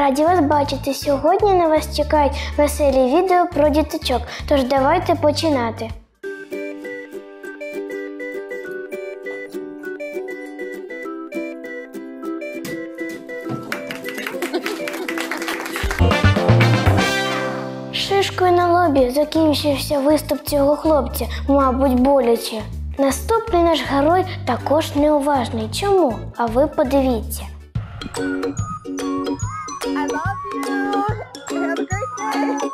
Раді вас бачити. Сьогодні на вас чекають веселі відео про діточок. Тож давайте починати. Шишкою на лобі закінчився виступ цього хлопця, мабуть, боляче. Наступний наш герой також неуважний. Чому? А ви подивіться. I love you. Have a great day.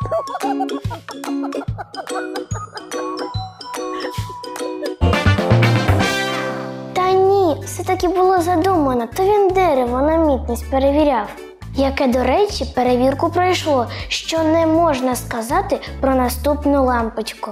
Та ні, все таки було задумано, то він дерево на мітність перевіряв. Яке, до речі, перевірку пройшло, що не можна сказати про наступну лампочку.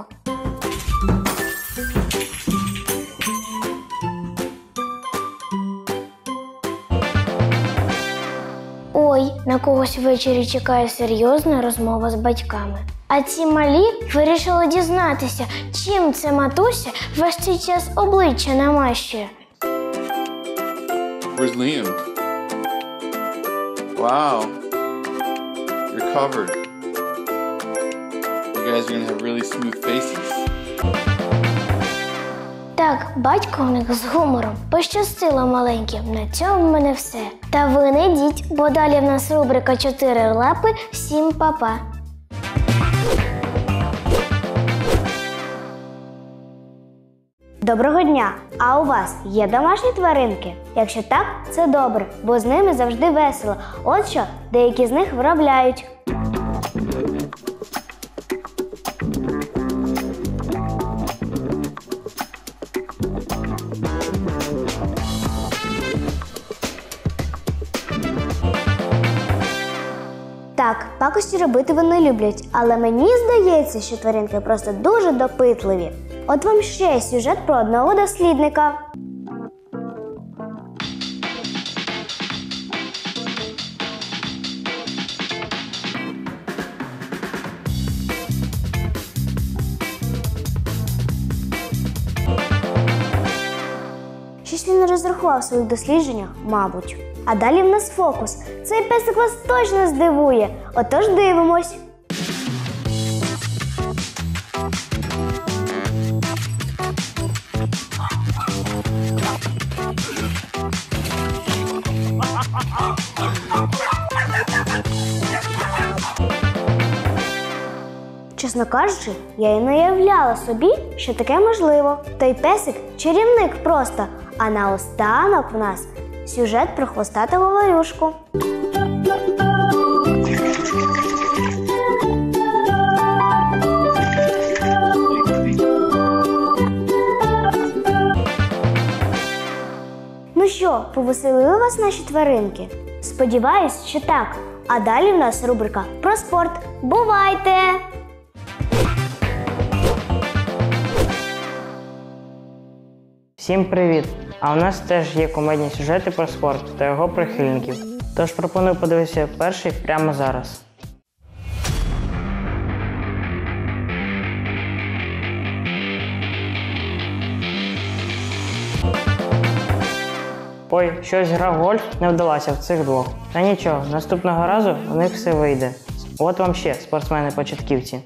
На когось ввечері чекає серйозна розмова з батьками. А ці малі вирішили дізнатися, чим це матуся весь цей час обличчя намащує. Where's Liam? Wow. You're covered. You guys are gonna have really smooth faces. Так, батько у них з гумором. Пощастило маленьким. На цьому в мене все. Та ви не йдіть, бо далі в нас рубрика «Чотири лапи, всім папа. Доброго дня! А у вас є домашні тваринки? Якщо так, це добре, бо з ними завжди весело. От що деякі з них виробляють. Так, пакості робити вони люблять, але мені здається, що тваринки просто дуже допитливі. От вам ще сюжет про одного дослідника. Розрахував в своїх дослідженнях, мабуть. А далі в нас фокус. Цей песик вас точно здивує. Отож дивимось. Чесно кажучи, я і не уявляла собі, що таке можливо. Той песик чарівник просто. А наостанок в нас сюжет про хвостатого варюшку. Ну що, повеселили вас наші тваринки? Сподіваюсь, що так. А далі в нас рубрика про спорт. Бувайте! Всім привіт! А у нас теж є комедні сюжети про спорт та його прихильників. Тож пропоную подивитися перший прямо зараз. Ой, щось гра в гольф не вдалася в цих двох. Та нічого, наступного разу у них все вийде. От вам ще спортсмени-початківці.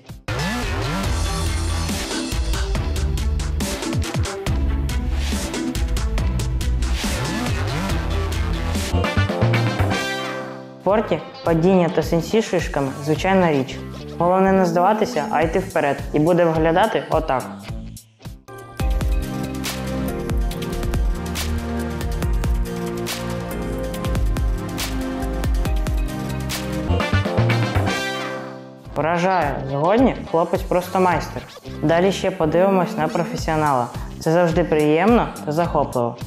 Спорті падіння та сенсі шишками звичайна річ. Головне не здаватися, а йти вперед. І буде виглядати отак. Вражає, сьогодні хлопець просто майстер. Далі ще подивимось на професіонала. Це завжди приємно та захопливо.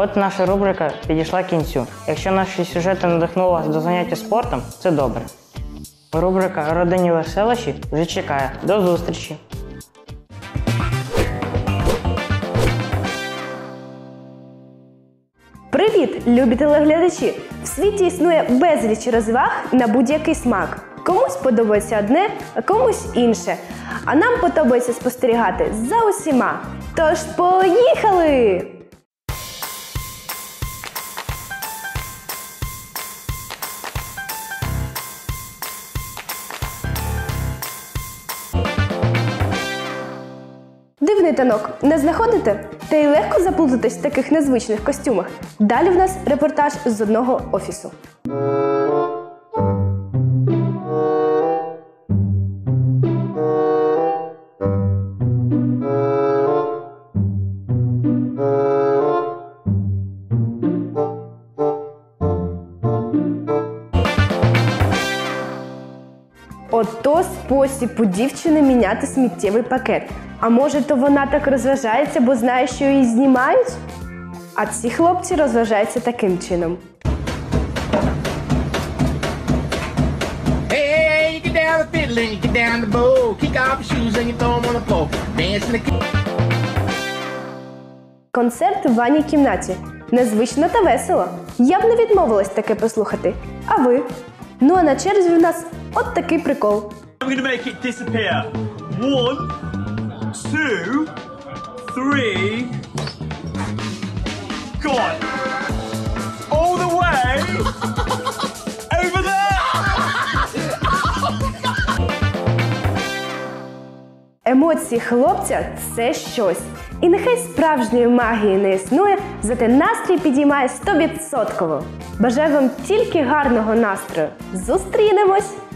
От наша рубрика підійшла кінцю. Якщо наші сюжети надихнули вас до заняття спортом, це добре. Рубрика Родинні веселощі вже чекає. До зустрічі! Привіт, любі телеглядачі! В світі існує безліч розваг на будь-який смак. Комусь подобається одне, а комусь інше. А нам подобається спостерігати за усіма. Тож поїхали! Дивний танок, не знаходите? Та й легко заплутатись в таких незвичних костюмах. Далі в нас репортаж з одного офісу. Ото спосіб у дівчини міняти сміттєвий пакет. А може, то вона так розважається, бо знає, що її знімають? А ці хлопці розважаються таким чином. Концерт в ванній кімнаті. Незвично та весело. Я б не відмовилась таке послухати. А ви? Ну а на черзі в нас от такий прикол. I'm gonna make it disappear. One, two, three. God. All the way over there. Емоції хлопця це щось. І нехай справжньої магії не існує, зате настрій підіймає 100%. Бажаю вам тільки гарного настрою. Зустрінемось!